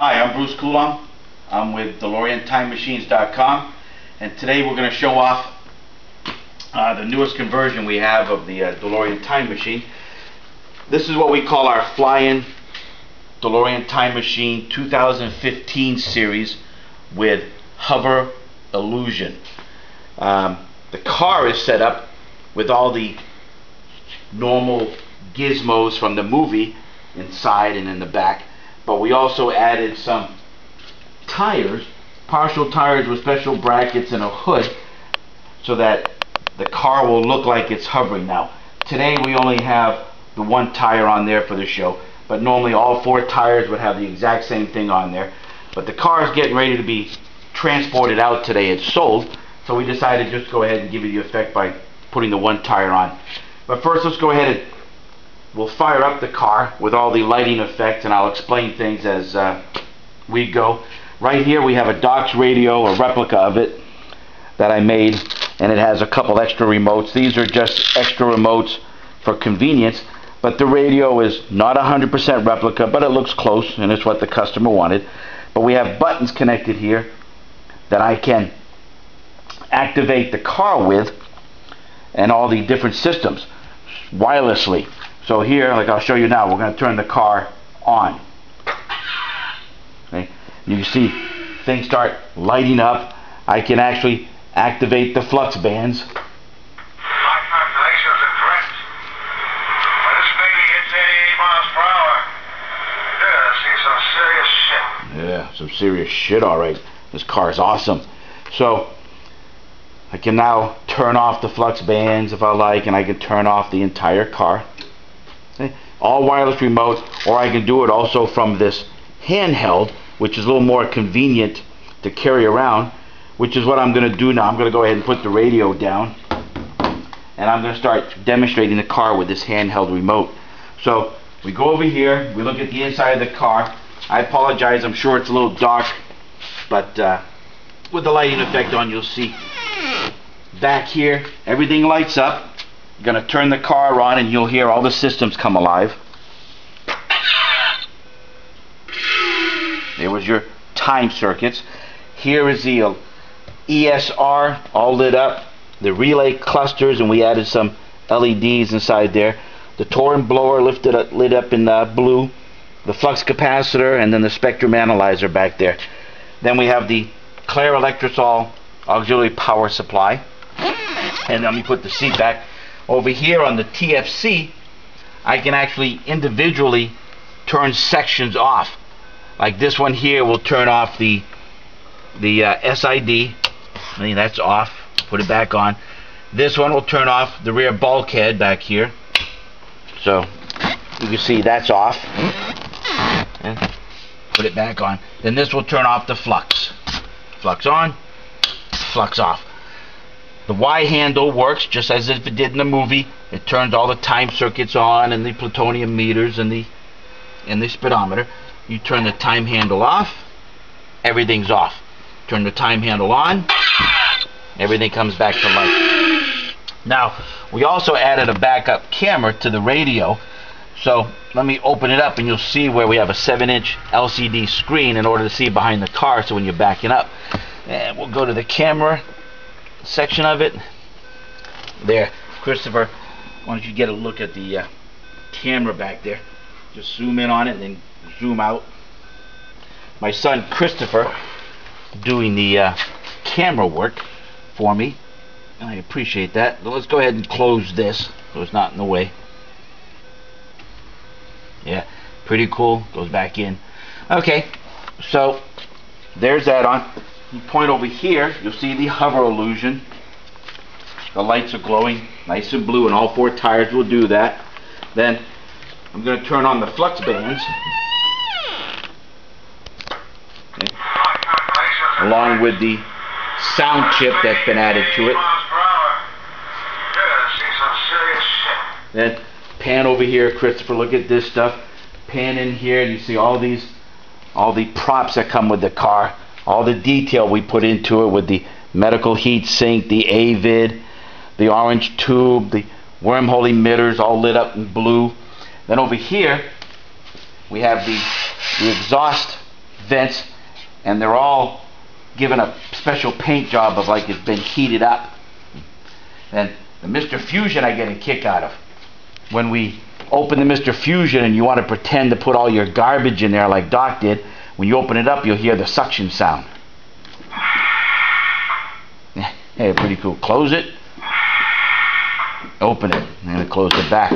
Hi, I'm Bruce Coulombe. I'm with DeLoreanTimeMachines.com and today we're going to show off uh, the newest conversion we have of the uh, DeLorean Time Machine. This is what we call our Fly'n DeLorean Time Machine 2015 series with hover illusion. Um, the car is set up with all the normal gizmos from the movie inside and in the back but we also added some tires partial tires with special brackets and a hood so that the car will look like it's hovering. Now today we only have the one tire on there for the show but normally all four tires would have the exact same thing on there. But the car is getting ready to be transported out today. It's sold so we decided just go ahead and give you the effect by putting the one tire on. But first let's go ahead and we'll fire up the car with all the lighting effects and I'll explain things as uh, we go. Right here we have a Doc's radio, a replica of it that I made and it has a couple extra remotes. These are just extra remotes for convenience but the radio is not 100% replica but it looks close and it's what the customer wanted. But we have buttons connected here that I can activate the car with and all the different systems wirelessly. So here, like I'll show you now, we're going to turn the car on. Okay. You see things start lighting up. I can actually activate the flux bands. Yeah, some serious shit, alright. This car is awesome. So, I can now turn off the flux bands if I like, and I can turn off the entire car all wireless remote or I can do it also from this handheld which is a little more convenient to carry around which is what I'm going to do now. I'm going to go ahead and put the radio down and I'm going to start demonstrating the car with this handheld remote. So we go over here we look at the inside of the car. I apologize I'm sure it's a little dark but uh, with the lighting effect on you'll see. Back here everything lights up going to turn the car on and you'll hear all the systems come alive. There was your time circuits. Here is the ESR all lit up. The relay clusters and we added some LEDs inside there. The Torin blower lifted up, lit up in uh, blue. The flux capacitor and then the spectrum analyzer back there. Then we have the Clair Electrosol auxiliary power supply. And let me put the seat back. Over here on the TFC, I can actually individually turn sections off. Like this one here will turn off the the uh, SID. I mean that's off. Put it back on. This one will turn off the rear bulkhead back here. So you can see that's off. And put it back on. Then this will turn off the flux. Flux on, flux off. The Y handle works just as if it did in the movie. It turns all the time circuits on and the plutonium meters and the and the speedometer. You turn the time handle off, everything's off. Turn the time handle on, everything comes back to life. Now, we also added a backup camera to the radio. So let me open it up and you'll see where we have a 7 inch LCD screen in order to see behind the car so when you're backing up. And we'll go to the camera section of it. There, Christopher, why don't you get a look at the uh, camera back there. Just zoom in on it and then zoom out. My son Christopher doing the uh, camera work for me. And I appreciate that. let's go ahead and close this so it's not in the way. Yeah, pretty cool. Goes back in. Okay, so there's that on you point over here, you'll see the hover illusion. The lights are glowing nice and blue, and all four tires will do that. Then I'm going to turn on the flux bands. Okay. Along with the sound chip that's been added to it. Then pan over here, Christopher, look at this stuff. Pan in here, and you see all these, all the props that come with the car all the detail we put into it with the medical heat sink, the AVID, the orange tube, the wormhole emitters all lit up in blue. Then over here we have the, the exhaust vents, and they're all given a special paint job of like it's been heated up. And the Mr. Fusion I get a kick out of. When we open the Mr. Fusion and you want to pretend to put all your garbage in there like Doc did, when you open it up you'll hear the suction sound. Hey, pretty cool. Close it. Open it. And close it back.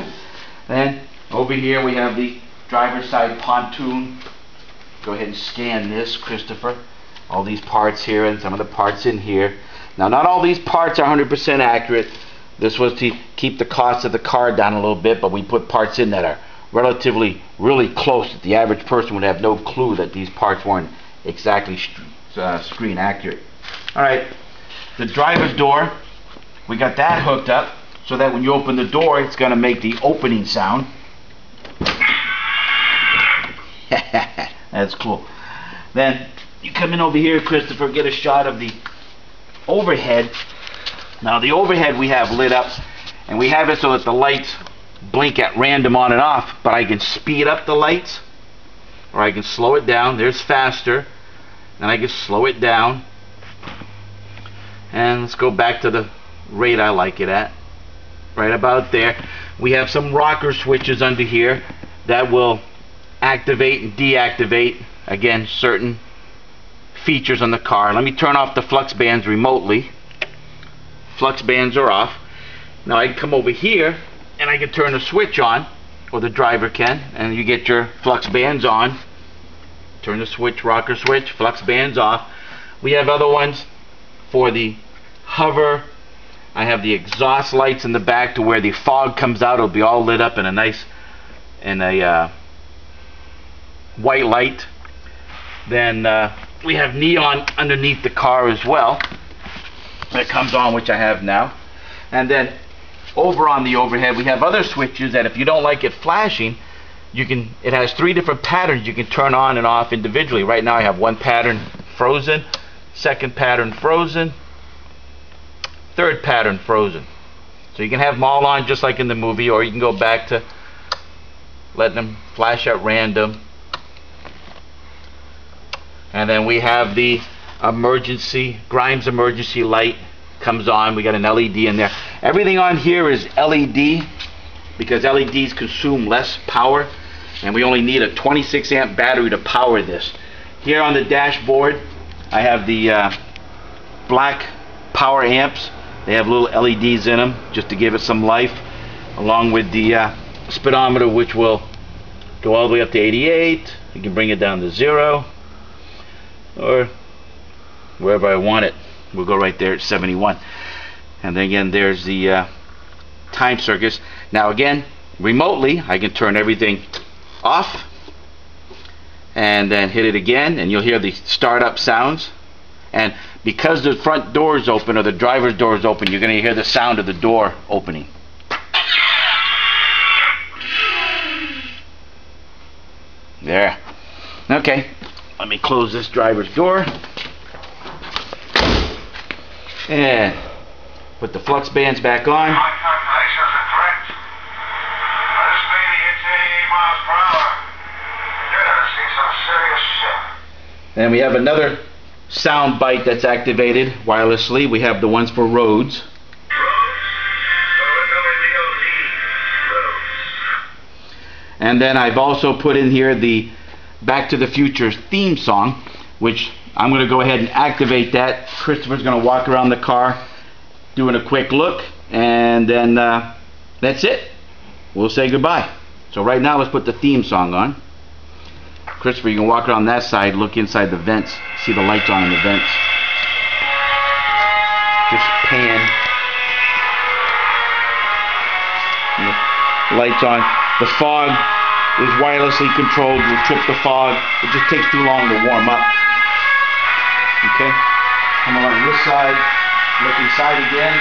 Then over here we have the driver's side pontoon. Go ahead and scan this, Christopher. All these parts here and some of the parts in here. Now, not all these parts are 100% accurate. This was to keep the cost of the car down a little bit, but we put parts in that are relatively really close that the average person would have no clue that these parts weren't exactly uh, screen accurate. All right, the driver's door, we got that hooked up so that when you open the door, it's going to make the opening sound. That's cool. Then you come in over here, Christopher, get a shot of the overhead. Now the overhead we have lit up, and we have it so that the lights blink at random on and off, but I can speed up the lights, or I can slow it down. There's faster, and I can slow it down. And let's go back to the rate I like it at. Right about there. We have some rocker switches under here that will activate and deactivate, again, certain features on the car. Let me turn off the flux bands remotely. Flux bands are off. Now I can come over here and I can turn the switch on, or the driver can, and you get your flux bands on. Turn the switch, rocker switch, flux bands off. We have other ones for the hover. I have the exhaust lights in the back to where the fog comes out. It'll be all lit up in a nice, in a uh, white light. Then uh, we have neon underneath the car as well. That comes on, which I have now. And then over on the overhead, we have other switches that if you don't like it flashing, you can. It has three different patterns you can turn on and off individually. Right now, I have one pattern frozen, second pattern frozen, third pattern frozen. So you can have them all on just like in the movie, or you can go back to letting them flash at random. And then we have the emergency, Grimes emergency light comes on. We got an LED in there. Everything on here is LED because LEDs consume less power and we only need a 26 amp battery to power this. Here on the dashboard I have the uh, black power amps. They have little LEDs in them just to give it some life along with the uh, speedometer which will go all the way up to 88. You can bring it down to zero or wherever I want it we'll go right there at 71 and then again there's the uh, time circuits. Now again remotely I can turn everything off and then hit it again and you'll hear the startup sounds. And because the front door is open or the driver's door is open you're going to hear the sound of the door opening. There. Okay. Let me close this driver's door. And put the flux bands back on. And we have another sound bite that's activated wirelessly. We have the ones for roads. And then I've also put in here the Back to the Future theme song, which I'm going to go ahead and activate that. Christopher's going to walk around the car doing a quick look, and then uh, that's it. We'll say goodbye. So right now, let's put the theme song on. Christopher, you can walk around that side, look inside the vents, see the lights on in the vents. Just pan. Lights on. The fog is wirelessly controlled, We'll trip the fog. It just takes too long to warm up. Okay? Come along this side, look inside again.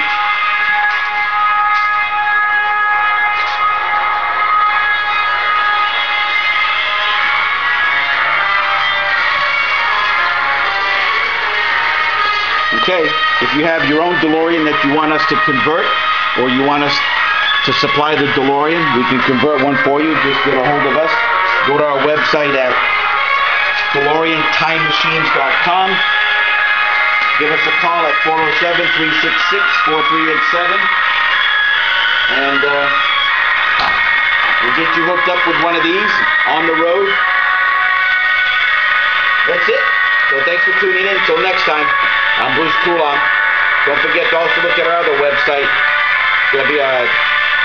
Okay, if you have your own DeLorean that you want us to convert, or you want us to supply the DeLorean. We can convert one for you. Just get a hold of us. Go to our website at DeLorean DeLoreanTimeMachines.com. Give us a call at 407-366-4387. And uh, we'll get you hooked up with one of these on the road. That's it. So thanks for tuning in. Until next time, I'm Bruce Coulombe. Don't forget to also look at our other website. It'll be uh,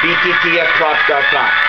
bttfprops.com.